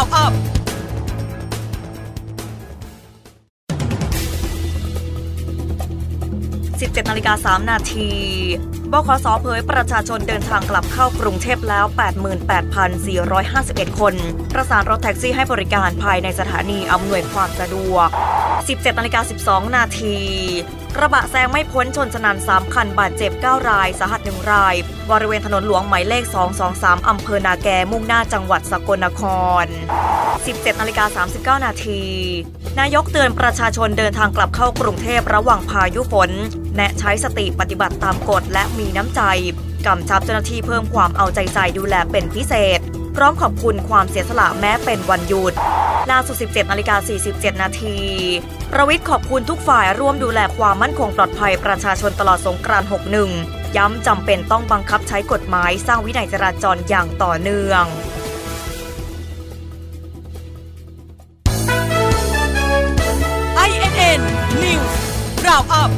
Round Up 17นาฬิกา3นาทีบขสเผยประชาชนเดินทางกลับเข้ากรุงเทพแล้ว 88,451 คน ประสานรถแท็กซี่ให้บริการภายในสถานีอำนวยความสะดวก 17นาฬิกา12 นาที กระบะแซงไม่พ้นชนสนัน3คันบาดเจ็บ 9 ราย สาหัส 1 ราย บริเวณถนนหลวงหมายเลข 223 อำเภอนาแกมุ่งหน้าจังหวัดสกลนคร 17นาฬิกา39 นาที นายกเตือนประชาชนเดินทางกลับเข้ากรุงเทพระหว่างพายุฝน แนะใช้สติปฏิบัติตามกฎและมีน้ำใจกำชับเจ้าหน้าที่เพิ่มความเอาใจใส่ดูแลเป็นพิเศษ ร้อมขอบคุณความเสียสละแม้เป็นวันหยุดล่าสุด 17นาฬิกา47 นาทีประวิทย์ขอบคุณทุกฝ่ายร่วมดูแลความมั่นคงปลอดภัยประชาชนตลอดสงกรานต์61 ย้ำจำเป็นต้องบังคับใช้กฎหมายสร้างวินัยจราจรอย่างต่อเนื่อง INN News Round Up